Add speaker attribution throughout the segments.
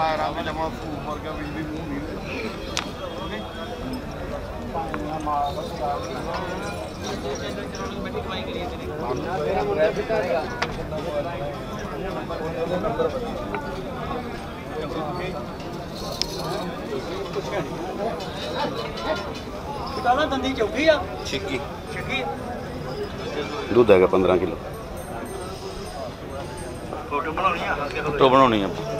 Speaker 1: my ramen
Speaker 2: and my food
Speaker 1: burger will
Speaker 2: be moving. Okay? कितना
Speaker 1: दंदी चौकी है छिक्की छिक्की दूध है पंद्रह किलो फ़ोटो बनानी है फ़ोटो बनानी
Speaker 2: है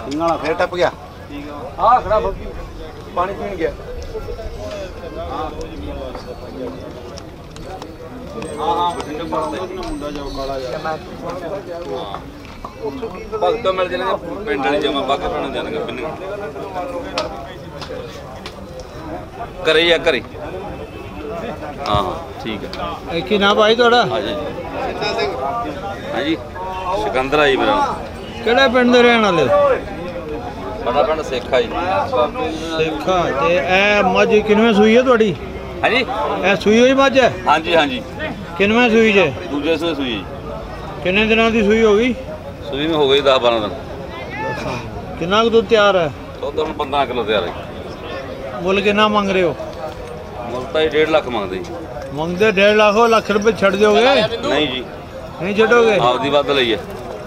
Speaker 1: ਸਿੰਘਾਲਾ ਫੇਰ ਟੱਪ ਗਿਆ
Speaker 3: ਆ ਖੜਾ ਬੱਬੀ ਪਾਣੀ ਪੀਣ ਗਿਆ
Speaker 1: ਮੁੰਡਾ ਜਾਓ ਕਾਲਾ ਜਾ
Speaker 2: ਭਗਤ ਮਿਲ ਜਾਣਗੇ ਪਿੰਡ ਵਾਲੇ ਜਮਾ ਬਾਕੀ ਪਿੰਡ ਜਾਣਗੇ ਪਿੰਡ ਘਰੇ ਹੀ ਆ ਘਰੇ ਹਾਂ ਹਾਂ ਠੀਕ ਹੈ।
Speaker 4: ਕੀ ਨਾ ਭਾਈ ਤੁਹਾਡਾ?
Speaker 2: ਆ ਜਾ। ਹਾਂਜੀ ਸਿਕੰਦਰ ਆ ਜੀ ਮੇਰਾ
Speaker 4: ਕਿਹੜੇ ਪਿੰਡ ਦੇ ਰਹਿਣ ਵਾਲੇ
Speaker 2: ਸਾਡਾ ਪਿੰਡ ਸੇਖਾ ਜੀ।
Speaker 4: ਸੇਖਾ ਤੇ ਇਹ ਮੱਝ ਕਿੰਨਵੇਂ ਸੂਈ ਹੈ ਤੁਹਾਡੀ?
Speaker 2: ਹਾਂਜੀ।
Speaker 4: ਇਹ ਸੂਈ ਹੋਈ ਮੱਝ? ਹੈ
Speaker 2: ਹਾਂਜੀ ਹਾਂਜੀ।
Speaker 4: ਕਿੰਨਵੇਂ ਸੂਈ ਜੇ?
Speaker 2: ਦੂਜੇ ਸੂਏ ਸੂਈ ਜੀ।
Speaker 4: ਕਿੰਨੇ ਦਿਨਾਂ ਦੀ ਸੂਈ ਹੋ ਗਈ?
Speaker 2: ਸੂਈ ਨੂੰ ਹੋ ਗਈ 10 12 ਦਿਨ।
Speaker 4: ਕਿੰਨਾ ਕੁ ਦੁੱਧ ਤਿਆਰ ਹੈ?
Speaker 2: ਦੁੱਧ ਹੁਣ 15 ਕਿਲੋ ਤਿਆਰ ਹੈ
Speaker 4: ਮੁੱਲ ਕਿੰਨਾ ਮੰਗ ਰਹੇ ਹੋ?
Speaker 2: ਮੁੱਲ ਤਾਂ 1.5 ਲੱਖ ਮੰਗਦੇ ਜੀ
Speaker 4: ਮੰਗਦੇ 1.5 ਲੱਖ ਉਹ ਲੱਖ ਰੁਪਏ ਛੱਡ ਦਿਓਗੇ
Speaker 2: ਨਹੀਂ ਜੀ
Speaker 4: ਨਹੀਂ ਛੱਡੋਗੇ
Speaker 2: ਆਪਦੀ ਵੱਧ ਲਈ ਹੈ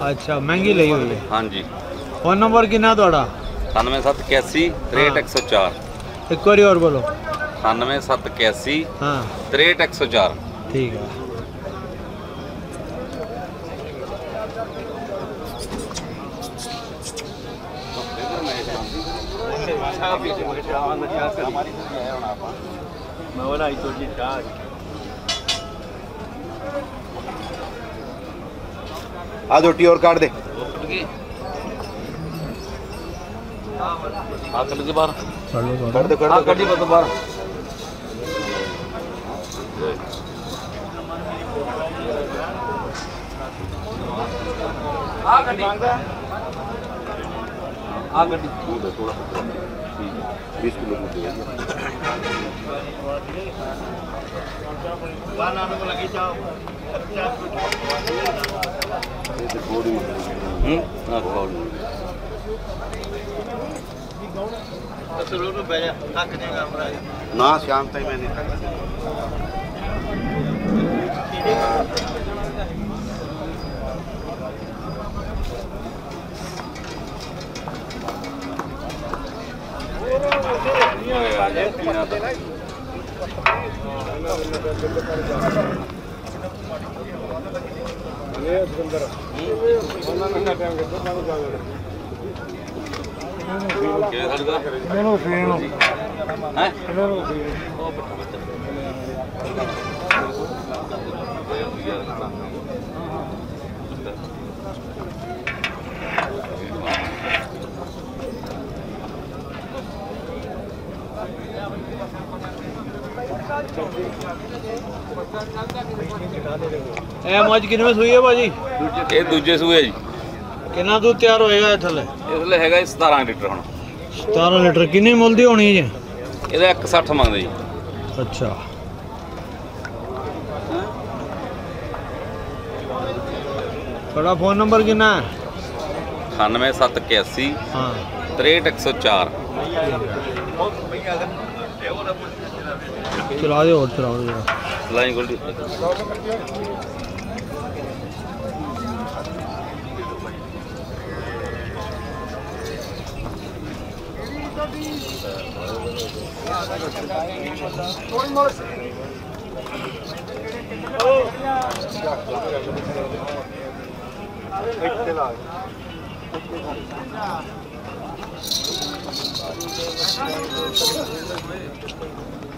Speaker 4: ਅੱਛਾ ਮਹਿੰਗੀ ਲਈ ਹੋਈ ਹੈ
Speaker 2: ਹਾਂਜੀ
Speaker 4: ਫੋਨ ਨੰਬਰ ਕਿੰਨਾ ਤੁਹਾਡਾ
Speaker 2: 9781 63104
Speaker 4: ਇੱਕ ਵਾਰੀ ਹੋਰ ਬੋਲੋ
Speaker 2: 9781
Speaker 4: ਹਾਂ
Speaker 2: 63104
Speaker 4: ਠੀਕ ਹੈ
Speaker 3: ਮੈਂ मौला इतोजी ताज
Speaker 1: आ दो टी और काट
Speaker 2: दे आकर के बाहर
Speaker 1: कर दो कर
Speaker 2: दो
Speaker 1: कर
Speaker 2: दो बाहर आ गड्डी आ गड्डी थोड़ा
Speaker 1: 20 ਕਿਲੋ ਦੁੱਧ ਹੈ ਇਹ ਤੇ ਥੋੜੀ
Speaker 2: ਹੂੰ ਆ な
Speaker 5: と。Thank you.
Speaker 4: ਇਹ ਮੱਝ ਕਿੰਨਵੇਂ ਸੂਈ ਹੈ ਭਾਜੀ?
Speaker 2: ਇਹ ਦੂਜੇ ਸੂਏ ਜੀ।
Speaker 4: ਕਿੰਨਾ ਦੁੱਧ ਤਿਆਰ ਹੋਏਗਾ ਇਹ ਥੱਲੇ?
Speaker 2: ਇਸ ਲਈ ਹੈਗਾ ਜੀ 17 ਲੀਟਰ ਹੁਣ।
Speaker 4: 17 ਲੀਟਰ ਕਿੰਨੀ ਮੁੱਲ ਦੀ ਹੋਣੀ ਜੀ?
Speaker 2: ਇਹਦਾ 160 ਮੰਗਦੇ ਜੀ।
Speaker 4: ਅੱਛਾ। ਤੁਹਾਡਾ ਫੋਨ ਨੰਬਰ ਕਿੰਨਾ ਹੈ?
Speaker 2: 98781
Speaker 4: ਹਾਂ।
Speaker 2: 63104
Speaker 4: चला दे और चला दे
Speaker 2: लाइन गोल्डी
Speaker 3: Thank you.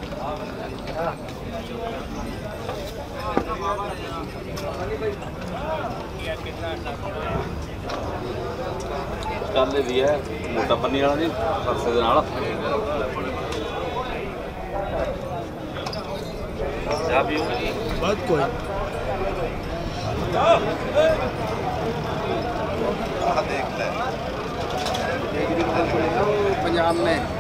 Speaker 2: ਕੱਲ ਵੀ ਹੈ ਮੋਟਾ ਪੰਨੀ ਵਾਲਾ ਜੀ ਫਰਸੇ ਦੇ ਨਾਲ ਚਾਹ ਪੀਓ
Speaker 4: बात कोई
Speaker 3: ਪੰਜਾਬ में
Speaker 5: अस्सी हज़ार है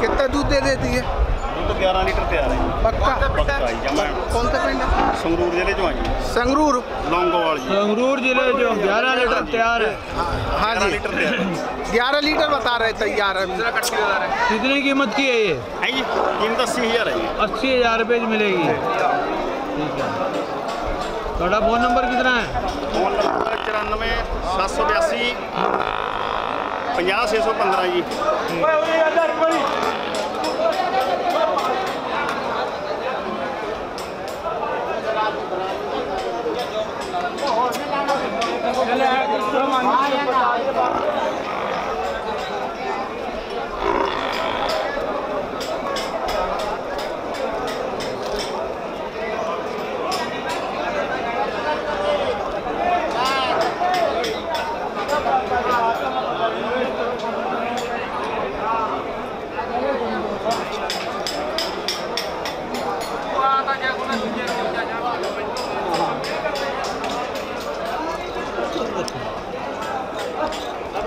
Speaker 3: कितना दूध दे देती है?
Speaker 5: दुद्ध ग्यारह लीटर तैयार है
Speaker 3: पक्का
Speaker 5: पक्का जी जमा
Speaker 3: कौन सा पिंड है
Speaker 5: संगरूर जिले चो आई
Speaker 3: संगरूर
Speaker 5: लौंगोवाल जी
Speaker 4: संगरूर जिले जो 11 लीटर तैयार है
Speaker 3: हाँ जी
Speaker 5: लीटर तैयार है
Speaker 3: ग्यारह लीटर बता रहे तैयार है
Speaker 4: कितनी कीमत की है ये
Speaker 5: है जी कीमत अस्सी हज़ार है जी
Speaker 4: अस्सी हज़ार रुपये की मिलेगी ठीक है ਤੁਹਾਡਾ ਫੋਨ ਨੰਬਰ ਕਿਤਨਾ ਹੈ
Speaker 5: फोन नंबर चौरानवे सात सौ बयासी पंजाह छः सौ पंद्रह जी Good luck.